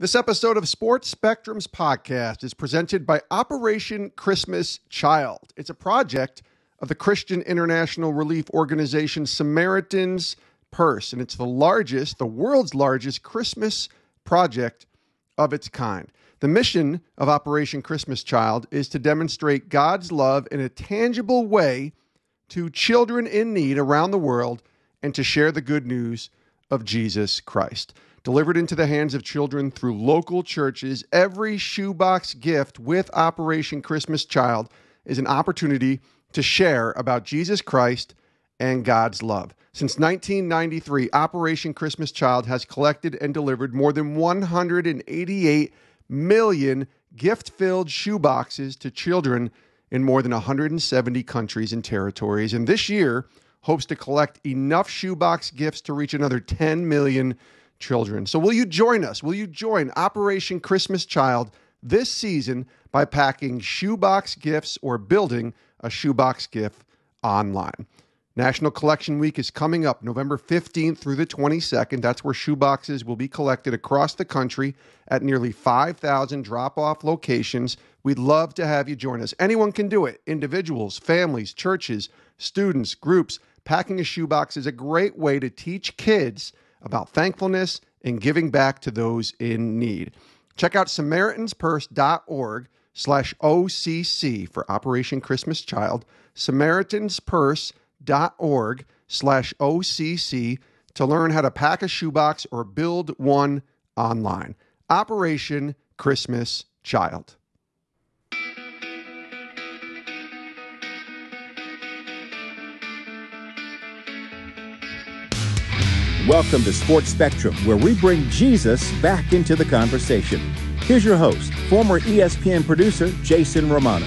This episode of Sports Spectrum's podcast is presented by Operation Christmas Child. It's a project of the Christian International Relief Organization Samaritan's Purse, and it's the largest, the world's largest Christmas project of its kind. The mission of Operation Christmas Child is to demonstrate God's love in a tangible way to children in need around the world and to share the good news of Jesus Christ delivered into the hands of children through local churches. Every shoebox gift with Operation Christmas Child is an opportunity to share about Jesus Christ and God's love. Since 1993, Operation Christmas Child has collected and delivered more than 188 million gift filled shoeboxes to children in more than 170 countries and territories. And this year, hopes to collect enough shoebox gifts to reach another 10 million children. So, will you join us? Will you join Operation Christmas Child this season by packing shoebox gifts or building a shoebox gift online? National Collection Week is coming up November 15th through the 22nd. That's where shoeboxes will be collected across the country at nearly 5,000 drop off locations. We'd love to have you join us. Anyone can do it individuals, families, churches, students, groups. Packing a shoebox is a great way to teach kids about thankfulness and giving back to those in need. Check out SamaritansPurse.org slash OCC for Operation Christmas Child, SamaritansPurse.org slash OCC to learn how to pack a shoebox or build one online. Operation Christmas Child. Welcome to Sports Spectrum, where we bring Jesus back into the conversation. Here's your host, former ESPN producer Jason Romano.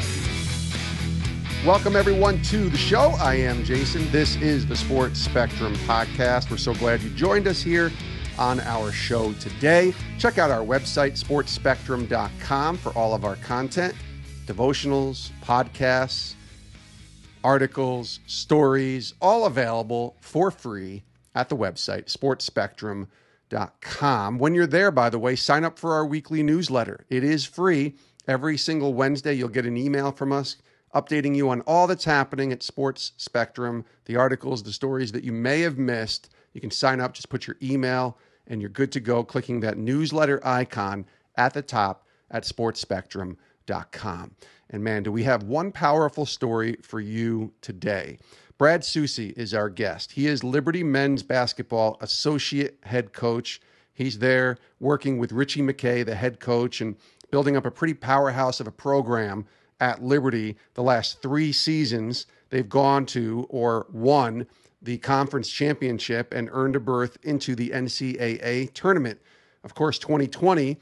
Welcome, everyone, to the show. I am Jason. This is the Sports Spectrum podcast. We're so glad you joined us here on our show today. Check out our website, sportsspectrum.com, for all of our content, devotionals, podcasts, articles, stories, all available for free at the website, sportsspectrum.com. When you're there, by the way, sign up for our weekly newsletter. It is free. Every single Wednesday, you'll get an email from us updating you on all that's happening at Sports Spectrum, the articles, the stories that you may have missed. You can sign up, just put your email, and you're good to go clicking that newsletter icon at the top at sportsspectrum.com. And man, do we have one powerful story for you today. Brad Soucie is our guest. He is Liberty men's basketball associate head coach. He's there working with Ritchie McKay, the head coach, and building up a pretty powerhouse of a program at Liberty the last three seasons. They've gone to or won the conference championship and earned a berth into the NCAA tournament. Of course, 2020,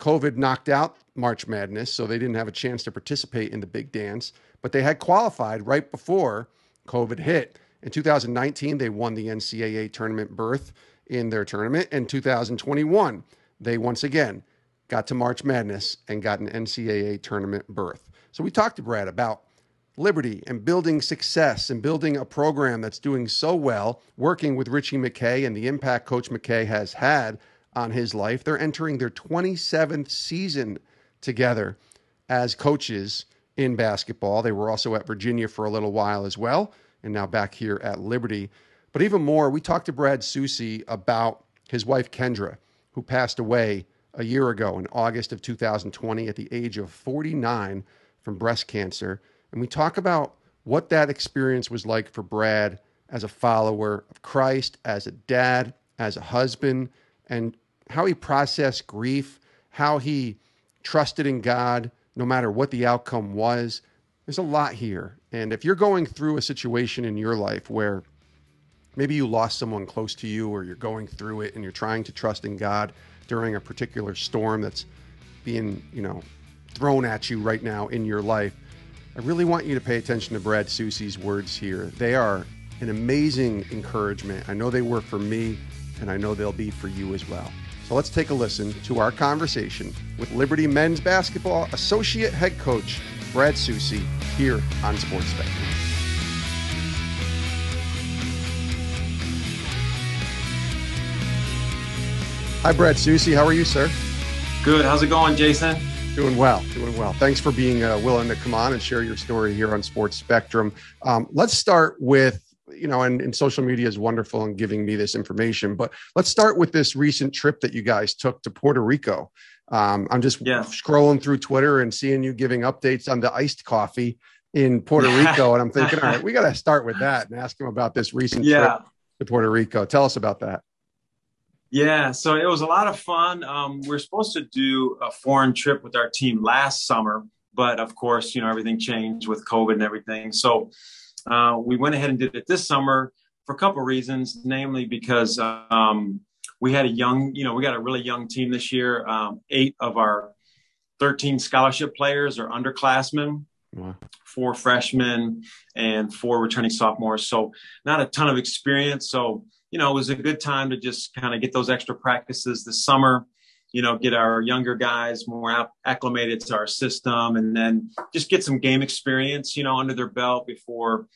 COVID knocked out March Madness, so they didn't have a chance to participate in the big dance, but they had qualified right before COVID hit. In 2019, they won the NCAA tournament berth in their tournament. In 2021, they once again got to March Madness and got an NCAA tournament berth. So we talked to Brad about Liberty and building success and building a program that's doing so well, working with Ritchie McKay and the impact Coach McKay has had on his life. They're entering their 27th season together as coaches in basketball. They were also at Virginia for a little while as well, and now back here at Liberty. But even more, we talked to Brad Soucie about his wife Kendra, who passed away a year ago in August of 2020 at the age of 49 from breast cancer. And we talk about what that experience was like for Brad as a follower of Christ, as a dad, as a husband, and how he processed grief, how he trusted in God, no matter what the outcome was. There's a lot here. And if you're going through a situation in your life where maybe you lost someone close to you or you're going through it and you're trying to trust in God during a particular storm that's being, you know, thrown at you right now in your life, I really want you to pay attention to Brad Soucie's words here. They are an amazing encouragement. I know they were for me, and I know they'll be for you as well. Let's take a listen to our conversation with Liberty men's basketball associate head coach Brad Soucie here on Sports Spectrum. Hi, Brad Soucie. How are you, sir? Good. How's it going, Jason? Doing well, doing well. Thanks for being uh, willing to come on and share your story here on Sports Spectrum. Um, let's start with you know, and, and social media is wonderful in giving me this information. But let's start with this recent trip that you guys took to Puerto Rico. Um, I'm just yeah. scrolling through Twitter and seeing you giving updates on the iced coffee in Puerto Rico, and I'm thinking, all right, we got to start with that and ask him about this recent yeah. trip to Puerto Rico. Tell us about that. Yeah, so it was a lot of fun. Um, we are supposed to do a foreign trip with our team last summer, but of course, you know, everything changed with COVID and everything. So uh, we went ahead and did it this summer for a couple of reasons, namely because um, we had a young, you know, we got a really young team this year. Um, eight of our 13 scholarship players are underclassmen. Wow. Four freshmen and four returning sophomores. So, not a ton of experience. So, you know, it was a good time to just kind of get those extra practices this summer, you know, get our younger guys more acclimated to our system and then just get some game experience, you know, under their belt before,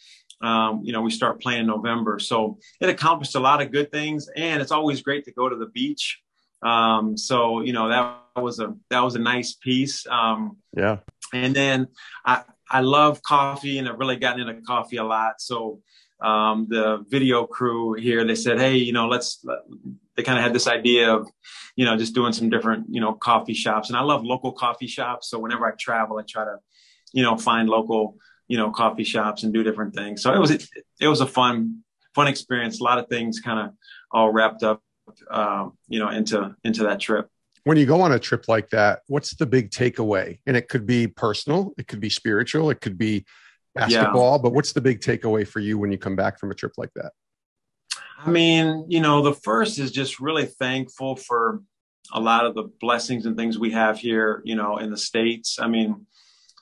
um, you know, we start playing in November. So it accomplished a lot of good things and it's always great to go to the beach. Um, so, you know, that was a, that was a nice piece. Um, yeah. And then I, I love coffee and I've really gotten into coffee a lot. So, um, the video crew here, they said, Hey, you know, let's, they kind of had this idea of, you know, just doing some different, you know, coffee shops. And I love local coffee shops. So whenever I travel, I try to, you know, find local, you know, coffee shops and do different things. So it was, it, it was a fun, fun experience. A lot of things kind of all wrapped up, um, you know, into, into that trip when you go on a trip like that, what's the big takeaway? And it could be personal, it could be spiritual, it could be basketball, yeah. but what's the big takeaway for you when you come back from a trip like that? I mean, you know, the first is just really thankful for a lot of the blessings and things we have here, you know, in the States. I mean,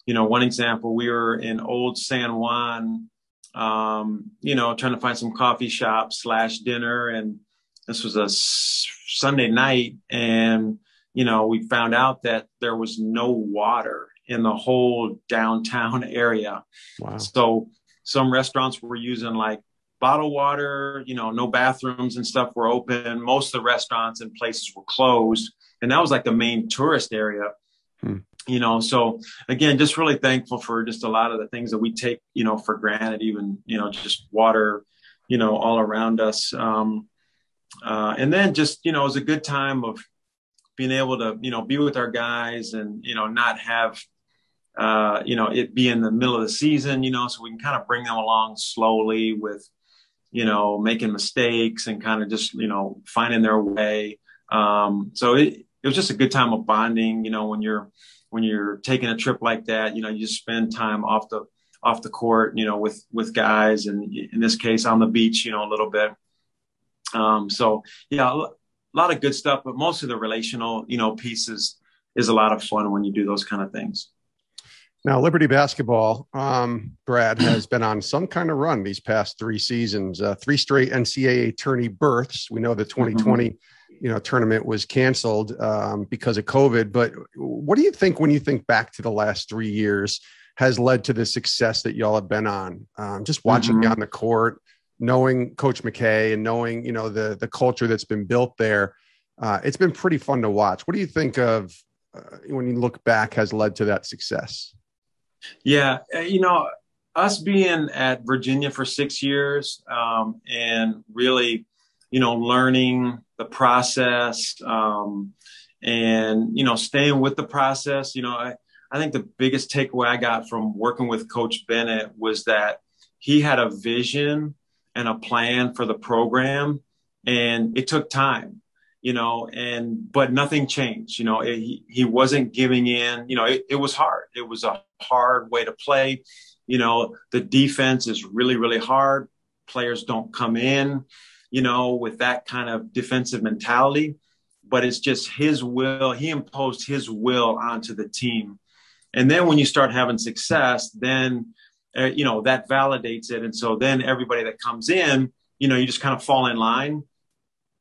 you know, one example, we were in old San Juan, um, you know, trying to find some coffee shop slash dinner. And this was a Sunday night. And, you know, we found out that there was no water in the whole downtown area. Wow. So some restaurants were using like bottled water, you know, no bathrooms and stuff were open. Most of the restaurants and places were closed. And that was like the main tourist area. Hmm. You know, so again, just really thankful for just a lot of the things that we take, you know, for granted, even, you know, just water, you know, all around us. Um, uh, and then just, you know, it was a good time of being able to, you know, be with our guys and, you know, not have, uh, you know, it be in the middle of the season, you know, so we can kind of bring them along slowly with, you know, making mistakes and kind of just, you know, finding their way. Um, so it, it was just a good time of bonding, you know, when you're, when you're taking a trip like that, you know, you just spend time off the, off the court, you know, with, with guys and in this case on the beach, you know, a little bit. Um, so yeah, a lot of good stuff, but most of the relational, you know, pieces is a lot of fun when you do those kind of things. Now, Liberty basketball, um, Brad has been on some kind of run these past three seasons. Uh, three straight NCAA tourney berths. We know the 2020, mm-hmm. you know, tournament was canceled um, because of COVID. But what do you think when you think back to the last three years has led to the success that y'all have been on? Um, just watching mm-hmm. you on the court, knowing Coach McKay, and knowing you know the the culture that's been built there. Uh, it's been pretty fun to watch. What do you think of uh, when you look back has led to that success? Yeah, uh, you know, us being at Virginia for six years um, and really, you know, learning the process um, and you know staying with the process. You know, I, I think the biggest takeaway I got from working with Coach Bennett was that he had a vision and a plan for the program, and it took time you know, and but nothing changed. You know, it, he he wasn't giving in. You know, it, it was hard. It was a hard way to play. You know, the defense is really really hard. Players don't come in, you know, with that kind of defensive mentality. But it's just his will. He imposed his will onto the team, and then when you start having success, then uh, you know that validates it, and so then everybody that comes in, you know, you just kind of fall in line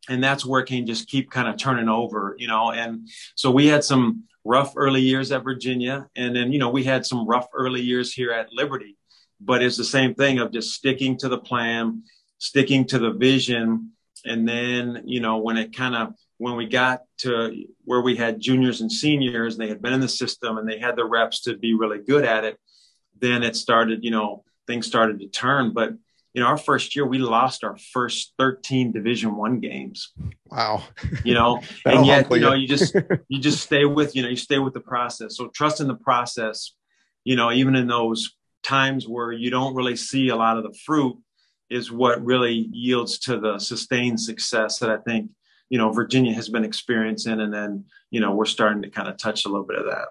and that's where it can just keep kind of turning over, you know. And so we had some rough early years at Virginia, and then you know we had some rough early years here at Liberty. But it's the same thing of just sticking to the plan, sticking to the vision, and then you know when it kind of when we got to where we had juniors and seniors and they had been in the system and they had the reps to be really good at it, then it started, you know, things started to turn. But you know, our first year we lost our first 13 division one games. Wow. You know, and yet, you know, you just you just stay with, you know, you stay with the process. So trust in the process, you know, even in those times where you don't really see a lot of the fruit is what really yields to the sustained success that I think, you know, Virginia has been experiencing. And then, you know, we're starting to kind of touch a little bit of that.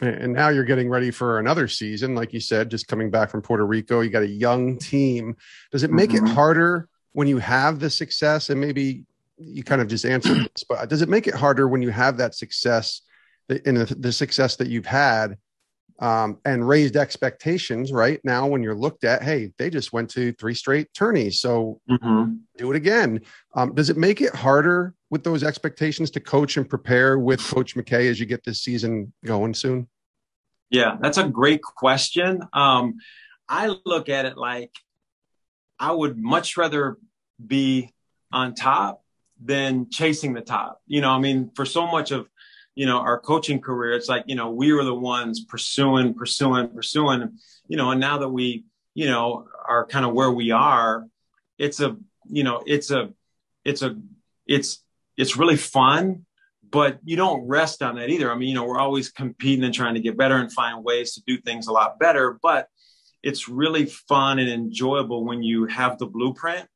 And now you're getting ready for another season, like you said, just coming back from Puerto Rico. You got a young team. Does it make mm-hmm. it harder when you have the success? And maybe you kind of just answered this, but does it make it harder when you have that success in the, the success that you've had um, and raised expectations? Right now, when you're looked at, hey, they just went to three straight tourneys, so mm-hmm. do it again. Um, does it make it harder with those expectations to coach and prepare with Coach McKay as you get this season going soon? Yeah, that's a great question. Um, I look at it like I would much rather be on top than chasing the top. You know, I mean, for so much of you know our coaching career, it's like you know we were the ones pursuing, pursuing, pursuing. You know, and now that we you know are kind of where we are, it's a you know it's a it's a it's it's really fun, but you don't rest on that either. I mean, you know, we're always competing and trying to get better and find ways to do things a lot better, but it's really fun and enjoyable when you have the blueprint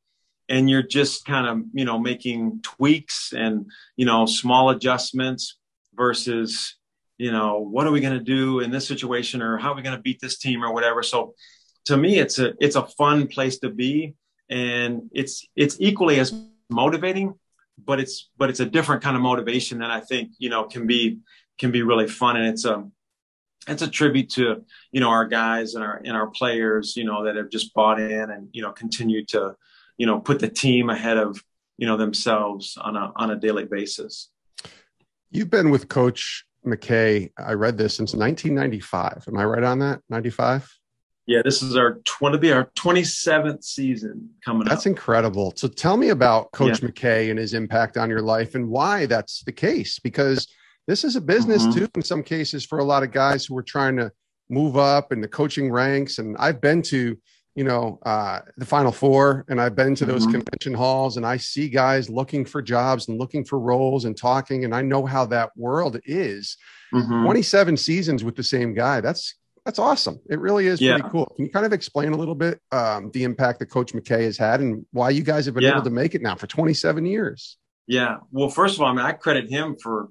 and you're just kind of, you know, making tweaks and, you know, small adjustments versus, you know, what are we going to do in this situation or how are we going to beat this team or whatever. So to me, it's a, it's a fun place to be and it's, it's equally as motivating but it's but it's a different kind of motivation that I think you know can be can be really fun, and it's a it's a tribute to you know our guys and our and our players you know that have just bought in and you know continue to you know put the team ahead of you know themselves on a on a daily basis. You've been with Coach McKay. I read this since 1995. Am I right on that? 95. Yeah, this is our 20 be our 27th season coming that's up. That's incredible. So tell me about Coach yeah. McKay and his impact on your life and why that's the case because this is a business mm-hmm. too in some cases for a lot of guys who are trying to move up in the coaching ranks and I've been to you know uh, the final four and i've been to those mm-hmm. convention halls and i see guys looking for jobs and looking for roles and talking and i know how that world is mm-hmm. 27 seasons with the same guy that's that's awesome. It really is yeah. pretty cool. Can you kind of explain a little bit um, the impact that Coach McKay has had and why you guys have been yeah. able to make it now for 27 years? Yeah. Well, first of all, I mean, I credit him for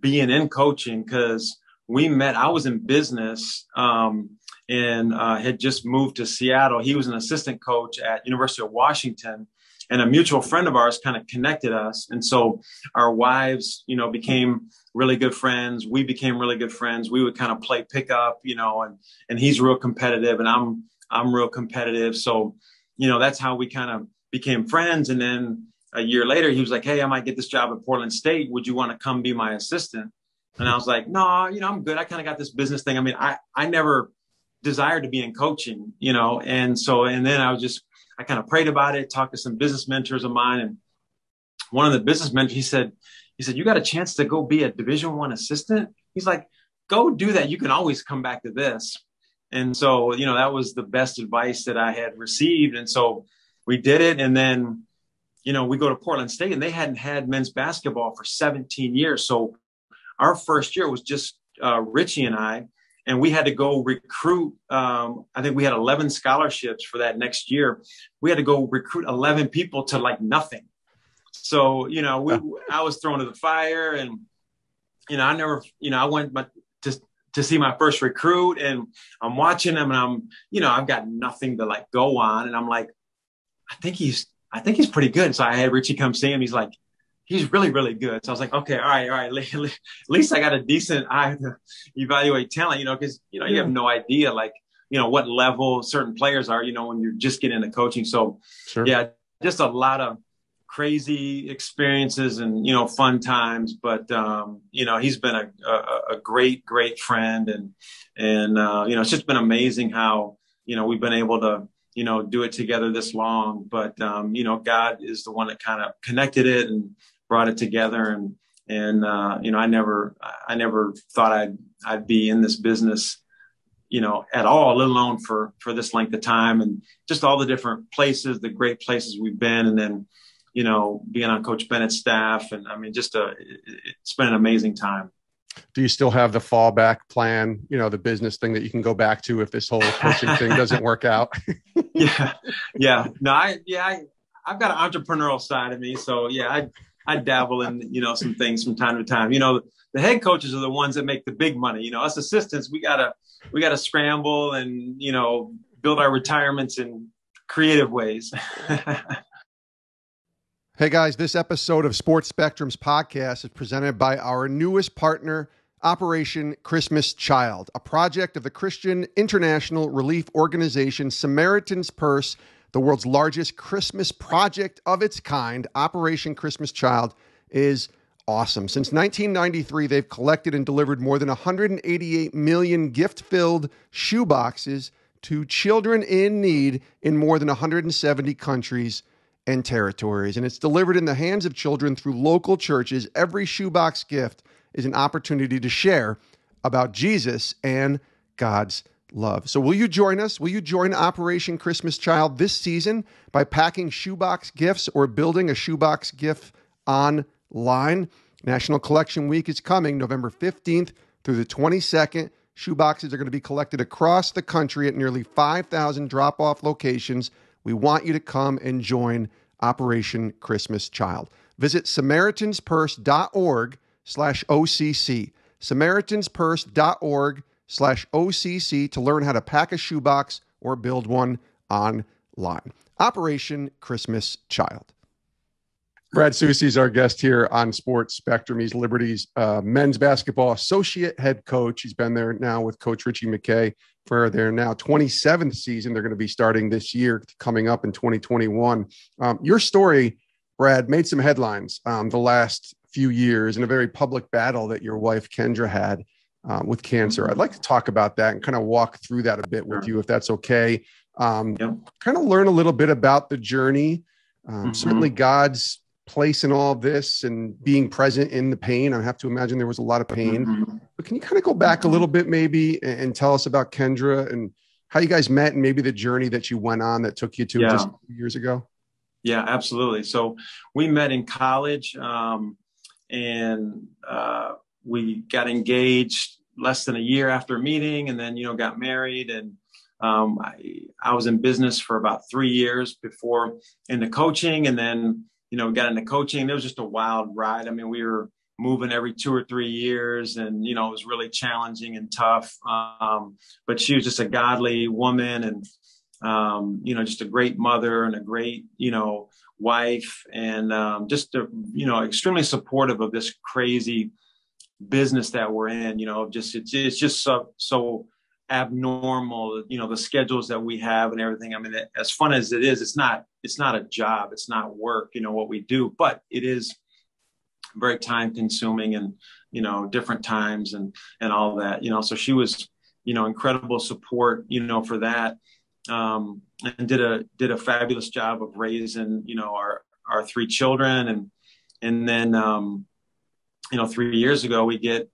being in coaching because we met. I was in business um, and uh, had just moved to Seattle. He was an assistant coach at University of Washington, and a mutual friend of ours kind of connected us. And so our wives you know became really good friends. We became really good friends. We would kind of play pickup you know and and he's real competitive and i'm i'm real competitive. So you know that's how we kind of became friends. And then a year later he was like hey i might get this job at portland state. Would you want to come be my assistant? And i was like no you know i'm good. I kind of got this business thing. I mean i i never desired to be in coaching you know and so and then i was just I kind of prayed about it, talked to some business mentors of mine, and one of the business mentors he said, he said, "You got a chance to go be a Division One assistant." He's like, "Go do that. You can always come back to this." And so, you know, that was the best advice that I had received, and so we did it. And then, you know, we go to Portland State, and they hadn't had men's basketball for 17 years. So our first year was just uh, Ritchie and I and we had to go recruit. Um, I think we had 11 scholarships for that next year. We had to go recruit 11 people to like nothing. So you know, we, I was thrown to the fire, and you know, I never, you know, I went to to see my first recruit, and I'm watching him, and I'm, you know, I've got nothing to like go on, and I'm like, I think he's, I think he's pretty good. So I had Ritchie come see him. He's like, he's really, really good. So I was like, okay, all right, all right. At least I got a decent eye to evaluate talent, you know, because, you know, you have no idea, like, you know, what level certain players are, you know, when you're just getting into coaching. So, sure. yeah, just a lot of crazy experiences and, you know, fun times. But, um, you know, he's been a, a, a great, great friend. And, and, uh, you know, it's just been amazing how, you know, we've been able to, you know, do it together this long. But, um, you know, God is the one that kind of connected it and brought it together and and uh, you know I never I never thought I'd I'd be in this business you know at all let alone for for this length of time. And just all the different places the great places we've been and then you know being on coach bennett's staff. And i mean just a it's been an amazing time. Do you still have the fallback plan you know the business thing that you can go back to if this whole coaching thing doesn't work out? Yeah. Yeah. No i yeah I, i've got an entrepreneurial side of me. So yeah i I dabble in, you know, some things from time to time. You know, the head coaches are the ones that make the big money. You know, us assistants, we gotta we gotta scramble and you know build our retirements in creative ways. hey guys, this episode of Sports Spectrum's podcast is presented by our newest partner. Operation Christmas Child, a project of the Christian International Relief Organization Samaritan's Purse the world's largest Christmas project of its kind, Operation Christmas Child, is awesome. Since 1993, they've collected and delivered more than 188 million gift filled shoeboxes to children in need in more than 170 countries and territories. And it's delivered in the hands of children through local churches. Every shoebox gift is an opportunity to share about Jesus and God's love. So, will you join us? Will you join Operation Christmas Child this season by packing shoebox gifts or building a shoebox gift online? National Collection Week is coming November 15th through the 22nd. Shoeboxes are going to be collected across the country at nearly 5,000 drop off locations. We want you to come and join Operation Christmas Child. Visit samaritanspurse.org slash OCC. Samaritanspurse.org slash OCC to learn how to pack a shoebox or build one online. Operation Christmas Child. Brad Soucie is our guest here on Sports Spectrum. He's Liberty's uh, men's basketball associate head coach. He's been there now with Coach Ritchie McKay for their now 27th season. They're going to be starting this year, coming up in 2021. Um, your story, Brad, made some headlines um, the last few years in a very public battle that your wife Kendra had um, with cancer. I'd like to talk about that and kind of walk through that a bit with you, if that's okay. Um, yep. Kind of learn a little bit about the journey. Um, mm-hmm. Certainly, God's place in all this and being present in the pain. I have to imagine there was a lot of pain. Mm-hmm. But can you kind of go back a little bit, maybe, and, and, tell us about Kendra and how you guys met and maybe the journey that you went on that took you to yeah. just years ago? Yeah, absolutely. So we met in college, um, and uh, we got engaged less than a year after meeting and then you know got married and um, I, I was in business for about three years before into coaching and then you know got into coaching. It was just a wild ride. I mean we were moving every two or three years and you know it was really challenging and tough. Um, but she was just a godly woman and um, you know just a great mother and a great you know wife and um, just a, you know extremely supportive of this crazy business that we're in you know just it's, it's just so so abnormal you know the schedules that we have and everything. I mean as fun as it is it's not it's not a job it's not work you know what we do but it is very time consuming and you know different times and and all that you know. So she was you know incredible support you know for that um and did a did a fabulous job of raising you know our our three children and and then um you know, three years ago, we get,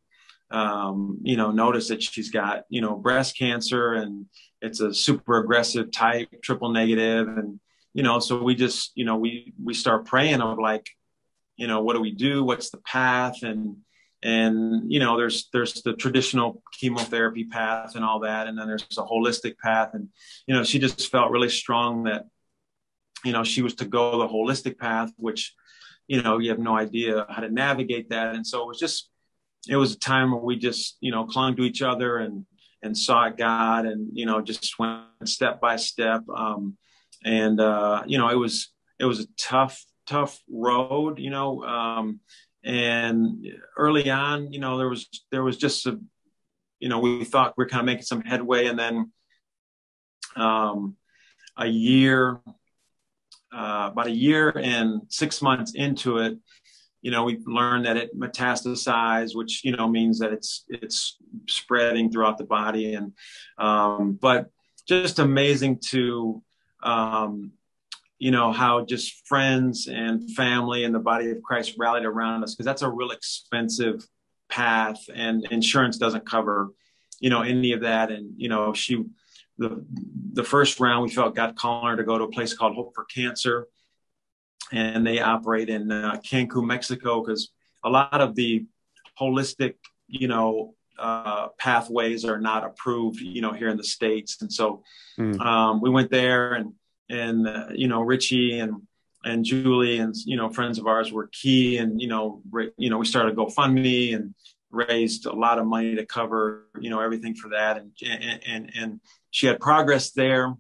um, you know, notice that she's got, you know, breast cancer and it's a super aggressive type, triple negative. And, you know, so we just, you know, we, we start praying of like, you know, what do we do? What's the path? And, and, you know, there's, there's the traditional chemotherapy path and all that. And then there's a holistic path. And, you know, she just felt really strong that, you know, she was to go the holistic path, which, you know, you have no idea how to navigate that. And so it was just, it was a time where we just, you know, clung to each other and, and sought God and, you know, just went step by step. Um, and, uh, you know, it was, it was a tough, tough road, you know, um, and early on, you know, there was, there was just a, you know, we thought we are kind of making some headway and then, um, a year uh, about a year and six months into it, you know, we learned that it metastasized, which you know means that it's it's spreading throughout the body, and um, but just amazing to um, you know, how just friends and family and the body of Christ rallied around us because that's a real expensive path and insurance doesn't cover, you know, any of that. And, you know, she, the, the first round we felt got her to go to a place called Hope for Cancer. And they operate in uh, Cancun, Mexico, because a lot of the holistic, you know, uh, pathways are not approved, you know, here in the states. And so mm. um, we went there, and and uh, you know, Ritchie and and Julie and you know, friends of ours were key, and you know, you know, we started GoFundMe and raised a lot of money to cover you know everything for that, and and and she had progress there.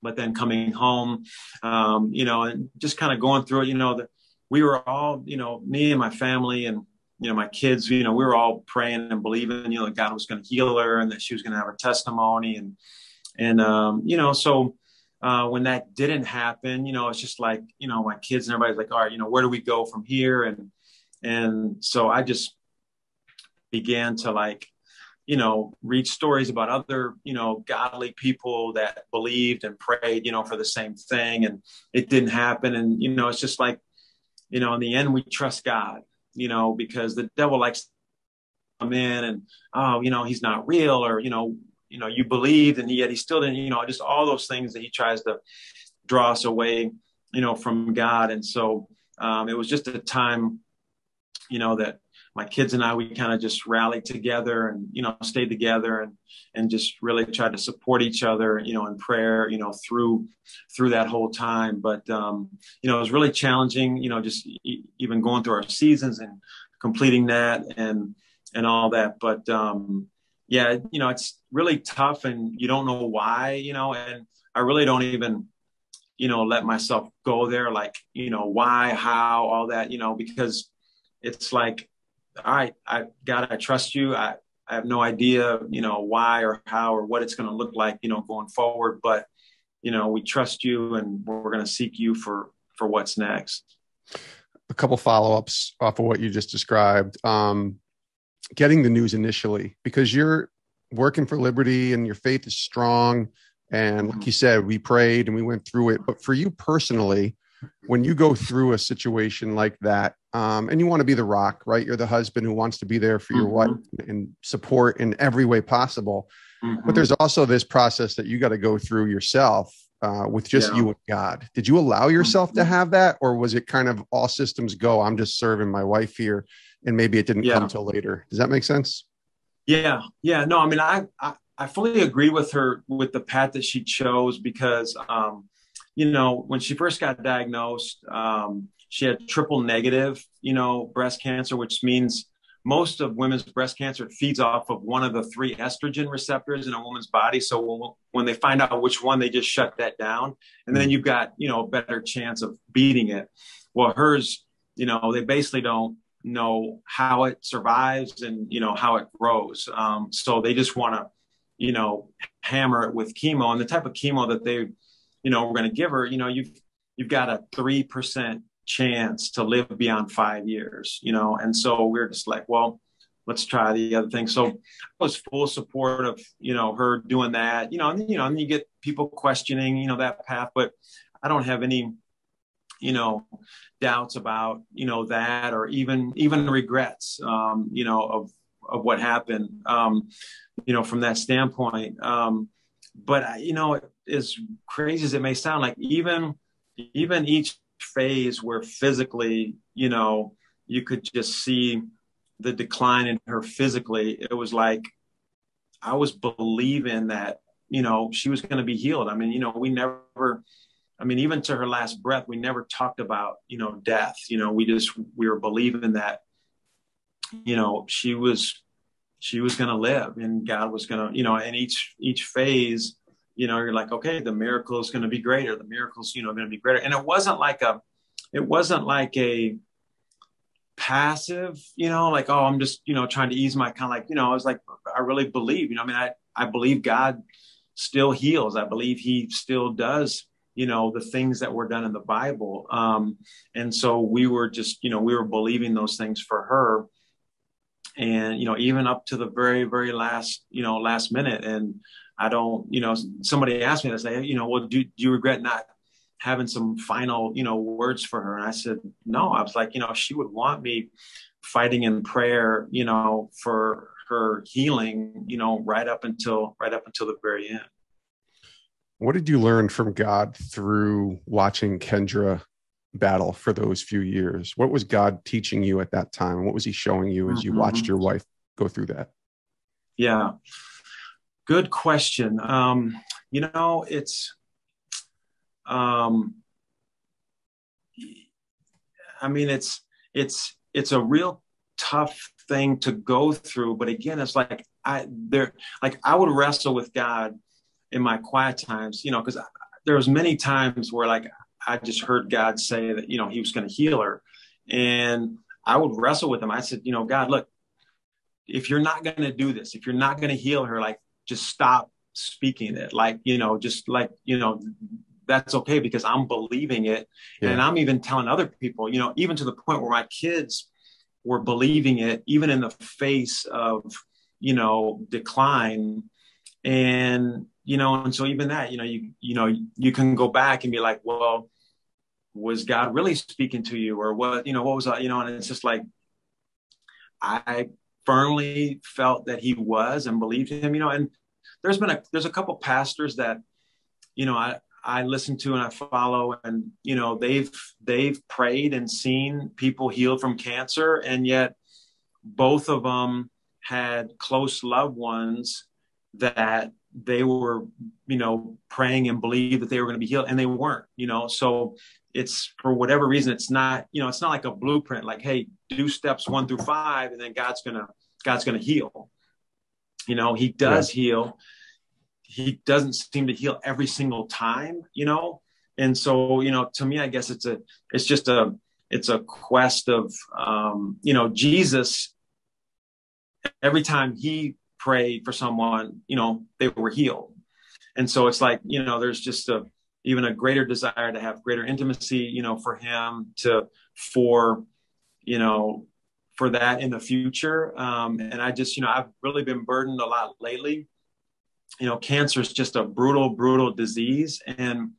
But then coming home, um, you know, and just kind of going through it, you know, that we were all, you know, me and my family and you know, my kids, you know, we were all praying and believing, you know, that God was going to heal her and that she was going to have her testimony. And, and, um, you know, so, uh, when that didn't happen, you know, it's just like, you know, my kids and everybody's like, all right, you know, where do we go from here? And, and so I just began to like, you know, read stories about other, you know, godly people that believed and prayed, you know, for the same thing. And it didn't happen. And, you know, it's just like, you know, in the end, we trust God you know, because the devil likes to come in and, oh, you know, he's not real or, you know, you know, you believed and yet he still didn't, you know, just all those things that he tries to draw us away, you know, from God. And so um, it was just a time, you know, that my kids and I, we kind of just rallied together and, you know, stayed together and, and just really tried to support each other, you know, in prayer, you know, through, through that whole time. But, um, you know, it was really challenging, you know, just e- even going through our seasons and completing that and, and all that. But, um, yeah, you know, it's really tough and you don't know why, you know, and I really don't even, you know, let myself go there, like, you know, why, how, all that, you know, because it's like, all right, I God, I trust you. I, I have no idea, you know, why or how or what it's going to look like, you know, going forward. But, you know, we trust you and we're going to seek you for, for what's next. A couple follow-ups off of what you just described. Um, getting the news initially, because you're working for liberty and your faith is strong. And like you said, we prayed and we went through it. But for you personally, when you go through a situation like that um, and you want to be the rock right you're the husband who wants to be there for your mm-hmm. wife and support in every way possible mm-hmm. but there's also this process that you got to go through yourself uh, with just yeah. you and god did you allow yourself mm-hmm. to have that or was it kind of all systems go i'm just serving my wife here and maybe it didn't yeah. come till later does that make sense yeah yeah no i mean I, I i fully agree with her with the path that she chose because um you know, when she first got diagnosed, um, she had triple negative, you know, breast cancer, which means most of women's breast cancer feeds off of one of the three estrogen receptors in a woman's body. So when they find out which one, they just shut that down, and then you've got you know a better chance of beating it. Well, hers, you know, they basically don't know how it survives and you know how it grows. Um, so they just want to, you know, hammer it with chemo, and the type of chemo that they you know, we're going to give her, you know, you've, you've got a 3% chance to live beyond five years, you know? And so we're just like, well, let's try the other thing. So I was full support of, you know, her doing that, you know, and, you know, and you get people questioning, you know, that path, but I don't have any, you know, doubts about, you know, that or even, even regrets, um, you know, of, of what happened, um, you know, from that standpoint. Um, but you know, as crazy as it may sound, like even even each phase where physically, you know, you could just see the decline in her physically, it was like I was believing that, you know, she was going to be healed. I mean, you know, we never, I mean, even to her last breath, we never talked about, you know, death. You know, we just, we were believing that, you know, she was, she was going to live and God was going to, you know, and each, each phase, you know, you're like, okay, the miracle is going to be greater. The miracle's, you know, going to be greater. And it wasn't like a, it wasn't like a passive, you know, like, oh, I'm just, you know, trying to ease my kind of like, you know, I was like, I really believe, you know, I mean, I, I believe God still heals. I believe he still does, you know, the things that were done in the Bible. Um, and so we were just, you know, we were believing those things for her. And, you know, even up to the very, very last, you know, last minute. And, I don't, you know, somebody asked me to say, you know, well, do, do you regret not, having some final, you know, words for her. And I said, no, I was like, you know, she would want me fighting in prayer, you know, for her healing, you know, right up until right up until the very end. What did you learn from God through watching Kendra battle for those few years? What was God teaching you at that time? What was he showing you as you mm-hmm. watched your wife go through that? Yeah. Good question. Um, you know, it's um I mean it's it's it's a real tough thing to go through, but again, it's like I there like I would wrestle with God in my quiet times, you know, because there was many times where like I just heard God say that, you know, he was going to heal her. And I would wrestle with him. I said, you know, God, look, if you're not going to do this, if you're not going to heal her, like just stop speaking it. Like, you know, just like, you know, that's okay because I'm believing it. Yeah. And I'm even telling other people, you know, even to the point where my kids were believing it, even in the face of, you know, decline. And, you know, and so even that, you know, you, you know, you can go back and be like, well, was God really speaking to you or what, you know, what was, I, you know, and it's just like, I firmly felt that he was and believed him, you know, and there's been a there's a couple pastors that, you know, I I listen to and I follow and you know they've they've prayed and seen people healed from cancer and yet both of them had close loved ones that they were you know praying and believed that they were going to be healed and they weren't you know? So it's for whatever reason it's not you know it's not like a blueprint like hey do steps one through five and then god's gonna god's gonna heal you know he does yeah. heal. He doesn't seem to heal every single time you know? And so you know to me i guess it's a it's just a it's a quest of um you know jesus every time he prayed for someone you know they were healed. And so it's like you know there's just a even a greater desire to have greater intimacy, you know, for him to, for, you know, for that in the future. Um, and I just, you know, I've really been burdened a lot lately. You know, cancer is just a brutal, brutal disease. And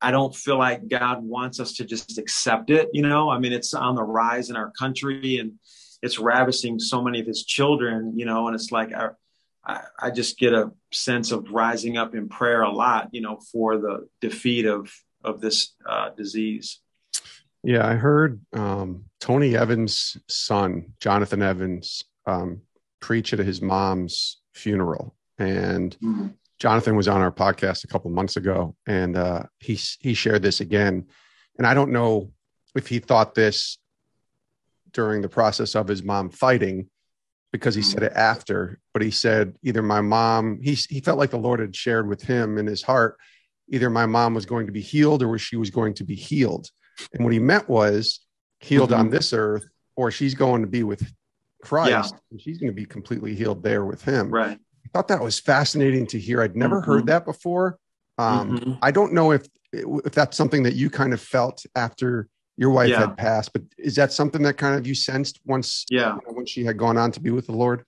I don't feel like God wants us to just accept it. You know, I mean, it's on the rise in our country and it's ravishing so many of his children, you know, and it's like, our, I, I, just get a sense of rising up in prayer a lot, you know, for the defeat of of this uh, disease. Yeah, I heard um, Tony Evans' son, Jonathan Evans, um, preach at his mom's funeral, and mm-hmm. Jonathan was on our podcast a couple months ago, and uh, he he shared this again, and I don't know if he thought this during the process of his mom fighting because he said it after, but he said either my mom, he, he felt like the Lord had shared with him in his heart, either my mom was going to be healed or was she was going to be healed. And what he meant was healed mm-hmm. on this earth, or she's going to be with Christ yeah. and she's going to be completely healed there with him. Right. I thought that was fascinating to hear. I'd never mm-hmm. heard that before. Um, mm-hmm. I don't know if if that's something that you kind of felt after your wife yeah. had passed, but is that something that kind of you sensed once, yeah, you know, when she had gone on to be with the Lord?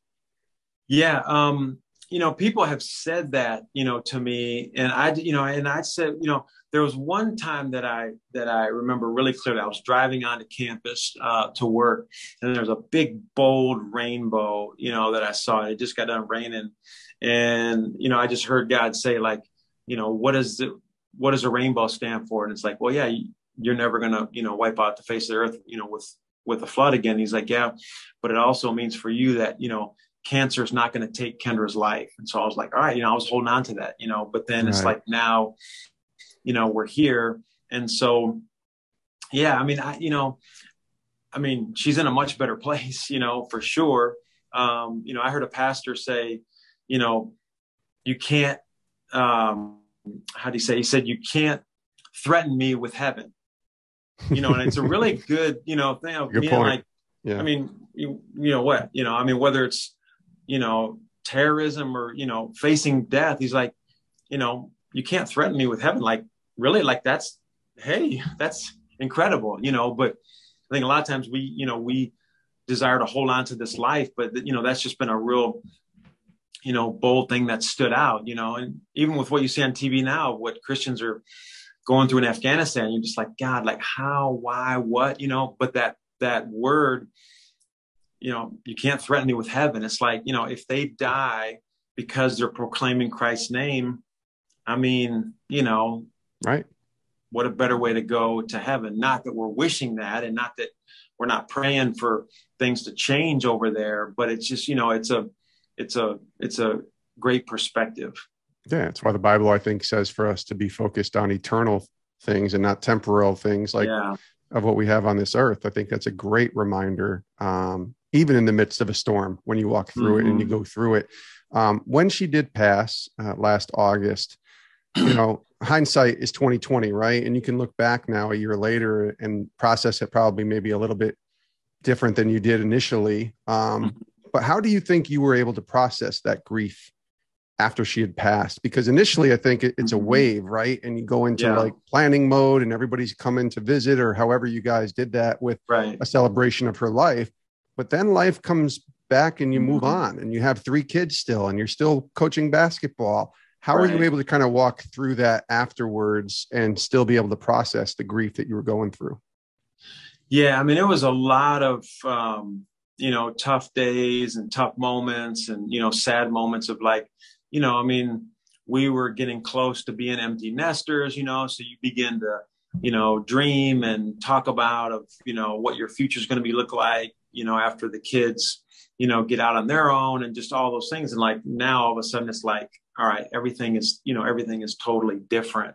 Yeah. Um, you know, people have said that, you know, to me and I, you know, and I said, you know, there was one time that I, that I remember really clearly. I was driving onto campus uh, to work and there was a big, bold rainbow, you know, that I saw. It just got done raining. And, you know, I just heard God say like, you know, what is the, what does a rainbow stand for? And it's like, well, yeah, you're never going to, you know, wipe out the face of the earth, you know, with, with a flood again. He's like, yeah, but it also means for you that, you know, cancer is not going to take Kendra's life. And so I was like, all right, you know, I was holding on to that, you know, but then right. it's like now, you know, we're here. And so, yeah, I mean, I, you know, I mean, she's in a much better place, you know, for sure. Um, you know, I heard a pastor say, you know, you can't, um, how do you say? He said, you can't threaten me with heaven you know, and it's a really good, you know, thing good point. like, yeah. I mean, you, you know what, you know, I mean, whether it's, you know, terrorism or, you know, facing death, he's like, you know, you can't threaten me with heaven. Like, really, like that's, hey, that's incredible, you know, but I think a lot of times we, you know, we desire to hold on to this life, but, you know, that's just been a real, you know, bold thing that stood out, you know, and even with what you see on TV now, what Christians are, going through in Afghanistan, you're just like, God, like how, why, what, you know, but that, that word, you know, you can't threaten me with heaven. It's like, you know, if they die because they're proclaiming Christ's name, I mean, you know, right. What a better way to go to heaven. Not that we're wishing that and not that we're not praying for things to change over there, but it's just, you know, it's a, it's a, it's a great perspective. Yeah, that's why the Bible, I think, says for us to be focused on eternal things and not temporal things like yeah. Of what we have on this earth. I think that's a great reminder, um, even in the midst of a storm, when you walk through mm-hmm. it and you mm-hmm. go through it. Um, when she did pass uh, last August, you know, hindsight is 2020, right? And you can look back now a year later and process it probably maybe a little bit different than you did initially. Um, mm-hmm. but how do you think you were able to process that grief after she had passed because initially i think it, it's a mm-hmm. wave right and you go into yeah. like planning mode and everybody's coming to visit or however you guys did that with right. a celebration of her life but then life comes back and you mm-hmm. move on and you have three kids still and you're still coaching basketball how right. are you able to kind of walk through that afterwards and still be able to process the grief that you were going through yeah i mean it was a lot of um you know tough days and tough moments and you know sad moments of like you know, I mean, we were getting close to being empty nesters, you know, so you begin to, you know, dream and talk about of, you know, what your future is going to be look like, you know, after the kids, you know, get out on their own and just all those things. And like now all of a sudden it's like, all right, everything is, you know, everything is totally different.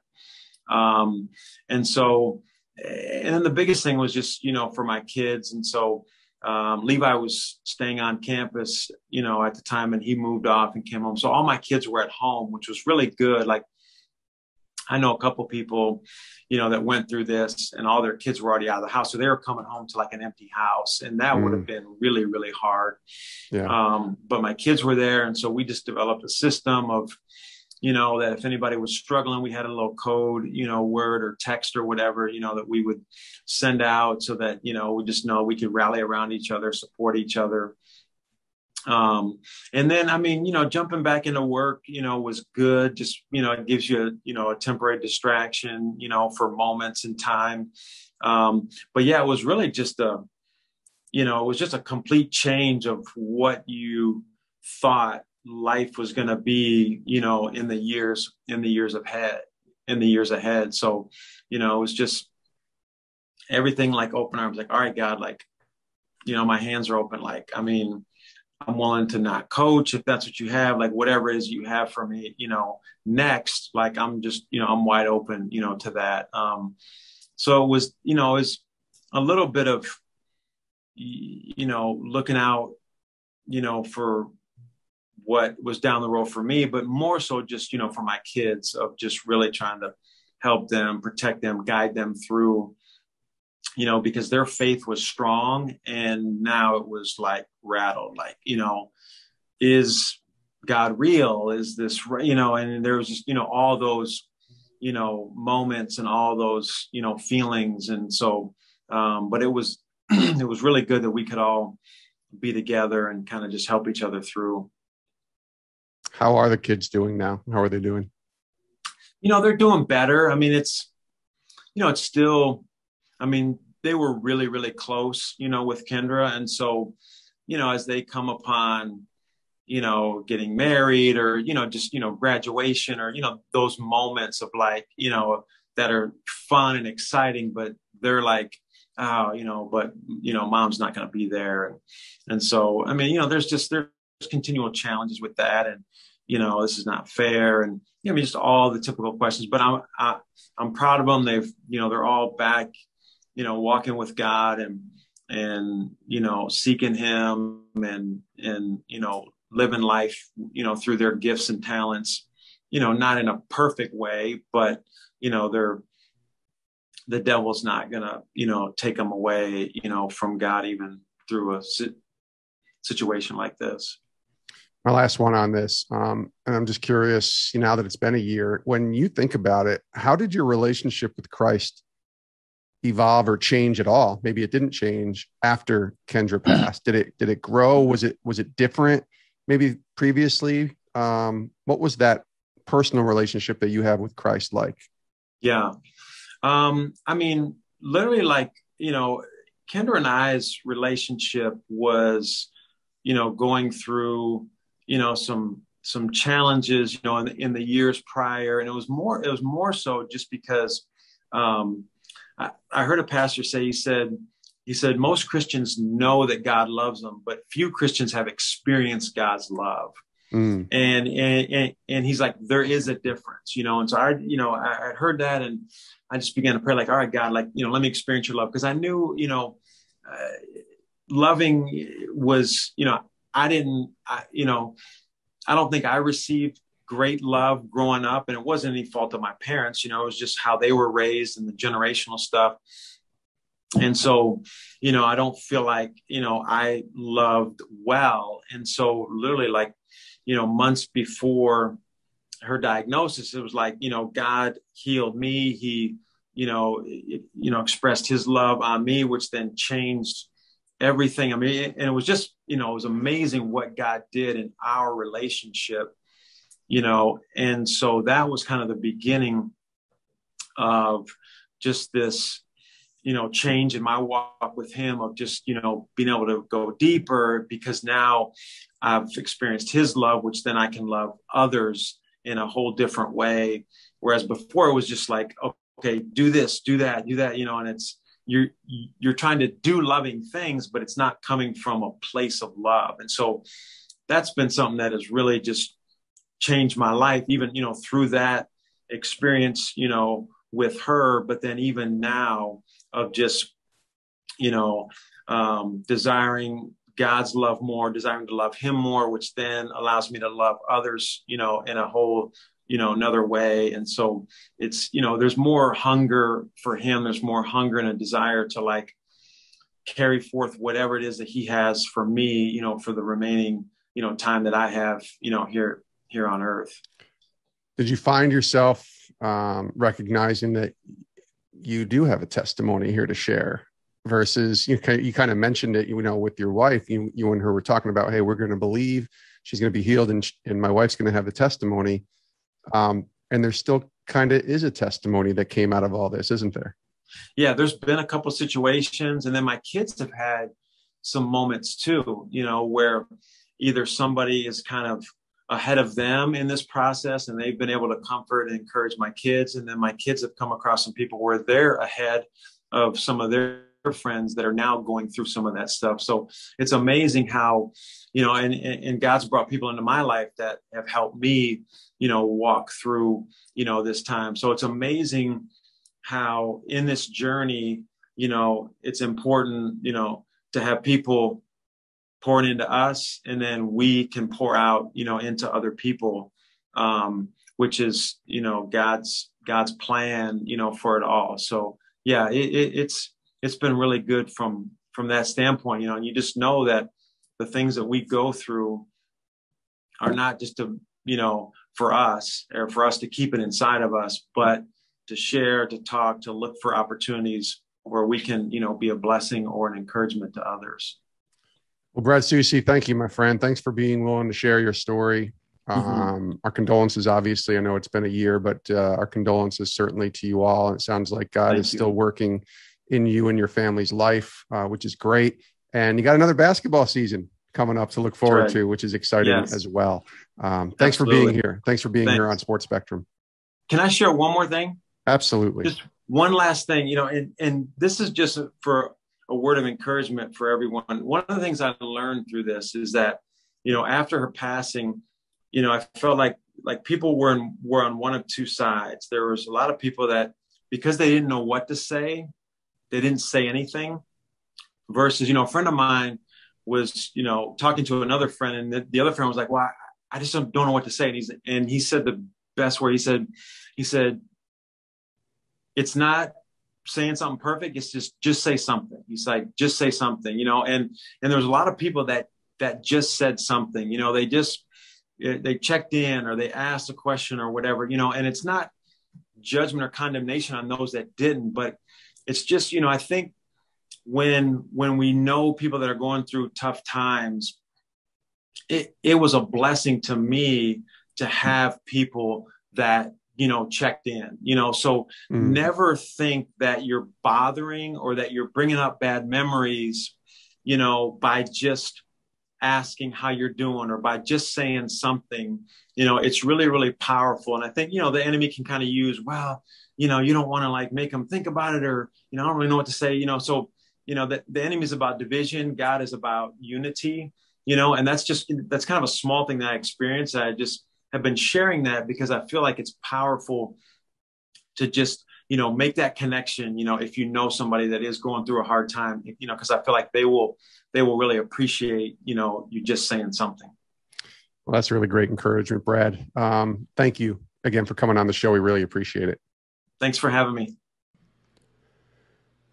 Um, and so, and then the biggest thing was just, you know, for my kids. And so, um, Levi was staying on campus, you know, at the time, and he moved off and came home. So all my kids were at home, which was really good. Like I know a couple people, you know, that went through this, and all their kids were already out of the house, so they were coming home to like an empty house, and that mm. would have mm. been really, really hard. Yeah. Um, but my kids were there, and so we just developed a system of you know, that if anybody was struggling, we had a little code, you know, word or text or whatever, you know, that we would send out so that, you know, we just know we could rally around each other, support each other. Um, and then, I mean, you know, jumping back into work, you know, was good. Just, you know, it gives you, a, you know, a temporary distraction, you know, for moments in time. Um, but yeah, it was really just a, you know, it was just a complete change of what you thought life was going to be, you know, in the years, in the years ahead, in the years ahead. So, you know, it was just everything like open arms, like, all right, God, like, you know, my hands are open. Like, I mean, I'm willing to not coach if that's what you have, like whatever it is you have for me, you know, next, like I'm just, you know, I'm wide open, you know, to that. Um, so it was, you know, it was a little bit of, you know, looking out, you know, for what was down the road for me, but more so just, you know, for my kids of just really trying to help them, protect them, guide them through, you know, because their faith was strong and now it was like rattled, like, you know, is God real? Is this, you know, and there was just, you know, all those, you know, moments and all those, you know, feelings. And so, um, but it was, it was really good that we could all be together and kind of just help each other through. How are the kids doing now? How are they doing? You know, they're doing better. I mean, it's, you know, it's still, I mean, they were really, really close, you know, with Kendra. And so, you know, as they come upon, you know, getting married or, you know, just, you know, graduation or, you know, those moments of like, you know, that are fun and exciting, but they're like, oh, you know, but, you know, mom's not going to be there. And, so, I mean, you know, there's just, there's continual challenges with that. And, you know, this is not fair. And, you know, I mean, just all the typical questions, but I'm, I, am i am proud of them. They've, you know, they're all back, you know, walking with God and, and, you know, seeking him and, and, you know, living life, you know, through their gifts and talents, you know, not in a perfect way, but, you know, they're, the devil's not gonna, you know, take them away, you know, from God even through a situation like this my last one on this um, and i'm just curious you know, now that it's been a year when you think about it how did your relationship with christ evolve or change at all? Maybe it didn't change after kendra passed. Did it did it grow? Was it was it different maybe previously? Um, what was that personal relationship that you have with christ like? Yeah. Um, I mean, literally, like you know, Kendra and I's relationship was, you know, going through, you know, some some challenges, you know, in the, in the years prior, and it was more it was more so just because um, I, I heard a pastor say he said he said most Christians know that God loves them, but few Christians have experienced God's love. Mm. And, and, and he's like, there is a difference, you know? And so I, you know, I, I, heard that and I just began to pray like, all right, God, like, you know, let me experience your love. Cause I knew, you know, uh, loving was, you know, I didn't, I, you know, I don't think I received great love growing up and it wasn't any fault of my parents, you know, it was just how they were raised and the generational stuff and so you know i don't feel like you know i loved well and so literally like you know, months before her diagnosis, it was like, you know, God healed me. He, you know, it, you know, expressed his love on me, which then changed everything. I mean, and it was just, you know, it was amazing what God did in our relationship, you know, and so that was kind of the beginning of just this, you know, change in my walk with him of just, you know, being able to go deeper because now I've experienced his love, which then I can love others in a whole different way. Whereas before it was just like, okay, do this, do that, do that, you know, and it's, you're, you're trying to do loving things, but it's not coming from a place of love. And so that's been something that has really just changed my life, even, you know, through that experience, you know, with her, but then even now of just, you know, um, desiring God's love more, desiring to love Him more, which then allows me to love others, you know, in a whole, you know, another way. And so it's, you know, there's more hunger for Him. There's more hunger and a desire to like carry forth whatever it is that He has for me, you know, for the remaining, you know, time that I have, you know, here here on Earth. Did you find yourself um, recognizing that you do have a testimony here to share? versus you you kind of mentioned it you know with your wife you you and her were talking about hey we're going to believe she's going to be healed and and my wife's going to have a testimony um, and there still kind of is a testimony that came out of all this isn't there yeah there's been a couple situations and then my kids have had some moments too you know where either somebody is kind of ahead of them in this process and they've been able to comfort and encourage my kids and then my kids have come across some people where they're ahead of some of their friends that are now going through some of that stuff. So it's amazing how, you know, and, and God's brought people into my life that have helped me, you know, walk through, you know, this time. So it's amazing how in this journey, you know, it's important, you know, to have people pouring into us and then we can pour out, you know, into other people. Um, which is, you know, God's God's plan, you know, for it all. So yeah, it, it, it's it's been really good from from that standpoint you know and you just know that the things that we go through are not just to you know for us or for us to keep it inside of us but to share to talk to look for opportunities where we can you know be a blessing or an encouragement to others well brad Soucie thank you my friend thanks for being willing to share your story mm-hmm. um, our condolences obviously i know it's been a year but uh, our condolences certainly to you all it sounds like god thank is you. still working in you and your family's life, uh, which is great. And you got another basketball season coming up to look forward right. to, which is exciting yes. as well. Um, thanks Absolutely. for being here. Thanks for being thanks. here on Sports Spectrum. Can I share one more thing? Absolutely. Just one last thing, you know, and, and this is just for a word of encouragement for everyone. One of the things I learned through this is that, you know, after her passing, you know, I felt like like people were in, were on one of two sides. There was a lot of people that because they didn't know what to say, they didn't say anything versus you know a friend of mine was you know talking to another friend and the, the other friend was like well I, I just don't, don't know what to say. And he's and he said the best word. He said he said it's not saying something perfect. It's just just say something. He's like just say something you know? And and there's a lot of people that that just said something you know? They just eh, they checked in or they asked a question or whatever you know? And it's not judgment or condemnation on those that didn't but it's just you know i think when when we know people that are going through tough times it, it was a blessing to me to have people that you know, checked in, you know, so mm. never think that you're bothering or that you're bringing up bad memories, you know, by just asking how you're doing or by just saying something, you know, it's really, really powerful. And I think, you know, the enemy can kind of use, well, you know, you don't want to like make them think about it or, you know, I don't really know what to say, you know, so, you know, that the enemy is about division. God is about unity, you know, and that's just, that's kind of a small thing that I experienced. I just, have been sharing that because I feel like it's powerful to just you know make that connection you know if you know somebody that is going through a hard time you know because i feel like they will they will really appreciate you know you just saying something well that's really great encouragement brad um, thank you again for coming on the show we really appreciate it thanks for having me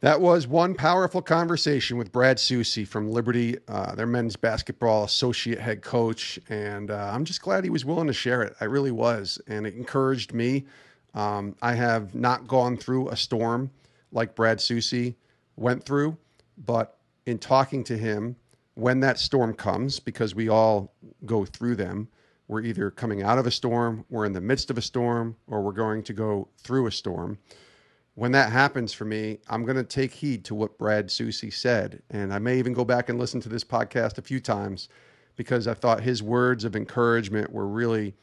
that was one powerful conversation with Brad Soucie from Liberty, uh, their men's basketball associate head coach. And uh, I'm just glad he was willing to share it. I really was. And it encouraged me. Um, I have not gone through a storm like Brad Soucie went through, but in talking to him, when that storm comes, because we all go through them, we're either coming out of a storm, we're in the midst of a storm, or we're going to go through a storm when that happens for me, I'm going to take heed to what Brad Soucie said. And I may even go back and listen to this podcast a few times because I thought his words of encouragement were really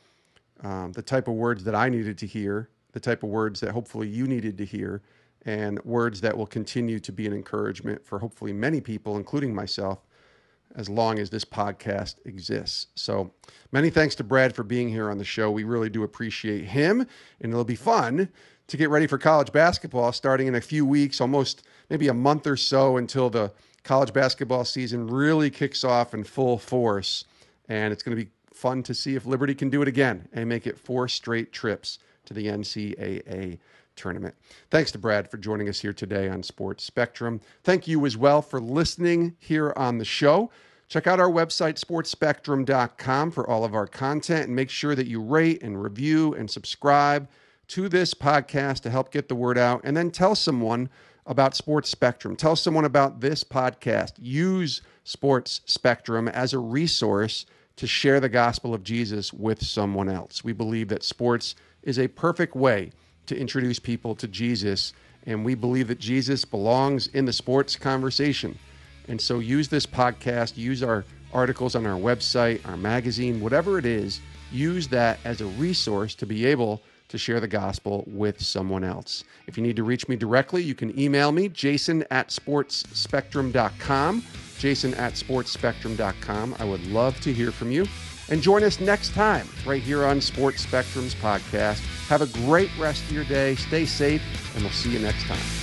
um, the type of words that I needed to hear, the type of words that hopefully you needed to hear, and words that will continue to be an encouragement for hopefully many people, including myself, as long as this podcast exists. So many thanks to Brad for being here on the show. We really do appreciate him, and it'll be fun to get ready for college basketball starting in a few weeks, almost maybe a month or so until the college basketball season really kicks off in full force. And it's going to be fun to see if Liberty can do it again and make it four straight trips to the NCAA tournament. Thanks to Brad for joining us here today on Sports Spectrum. Thank you as well for listening here on the show. Check out our website, sportsspectrum.com, for all of our content and make sure that you rate and review and subscribe to this podcast to help get the word out. And then tell someone about Sports Spectrum. Tell someone about this podcast. Use Sports Spectrum as a resource to share the gospel of Jesus with someone else. We believe that sports is a perfect way to introduce people to Jesus, and we believe that Jesus belongs in the sports conversation. And so use this podcast, use our articles on our website, our magazine, whatever it is, use that as a resource to be able to share the gospel with someone else. If you need to reach me directly, you can email me, jason at sportsspectrum.com. Jason at sportsspectrum.com. I would love to hear from you. And join us next time right here on Sports Spectrum's podcast. Have a great rest of your day. Stay safe, and we'll see you next time.